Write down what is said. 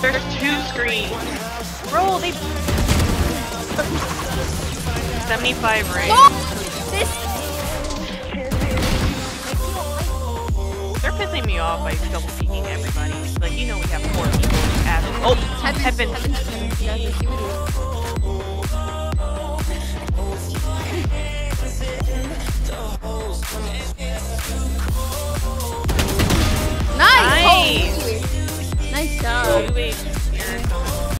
There's two screens. Bro, they 75 rank. No! This They're pissing me off by double peeking everybody. Like, you know we have four people. Ask. Oh, Heaven, Heaven, Heaven, Sorry.